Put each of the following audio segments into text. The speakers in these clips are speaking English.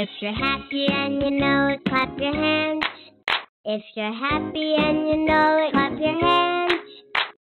If you're happy and you know it, clap your hands. If you're happy and you know it, clap your hands.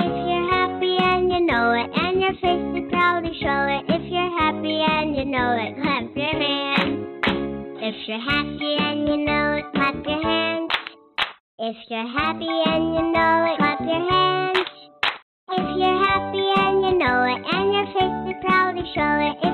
If you're happy and you know it, and your face is proud to show it. If you're happy and you know it, clap your hands. If you're happy and you know it, clap your hands. If you're happy and you know it, clap your hands. If you're happy and you know it, and your face is proud to show it. If